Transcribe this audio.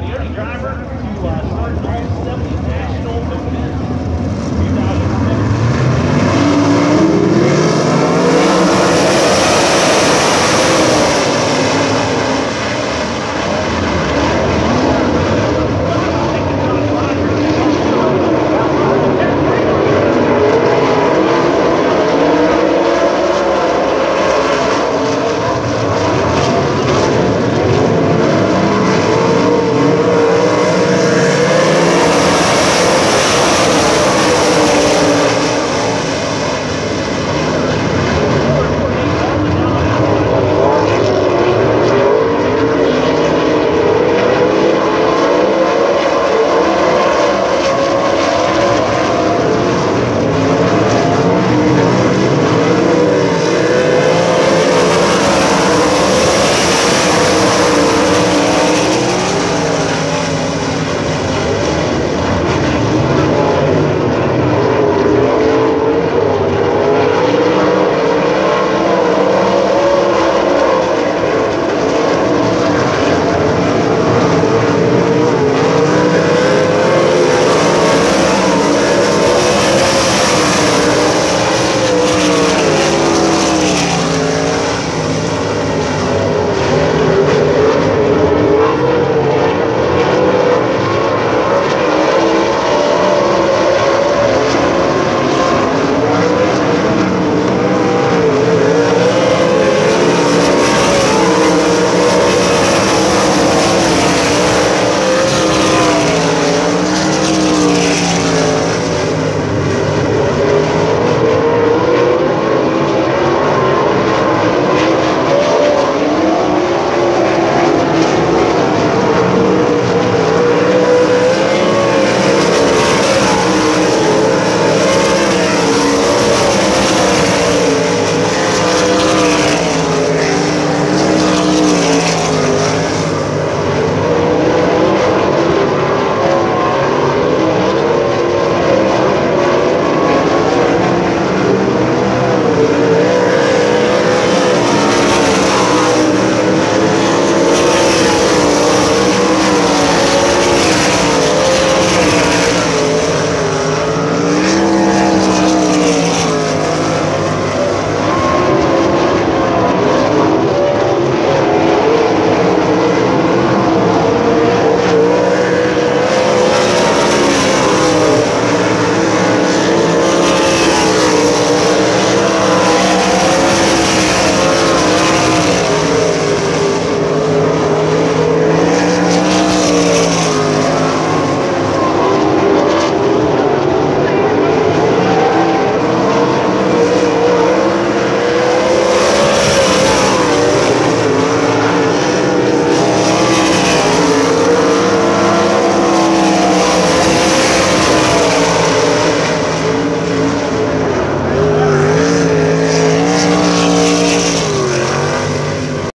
the early driver to uh, start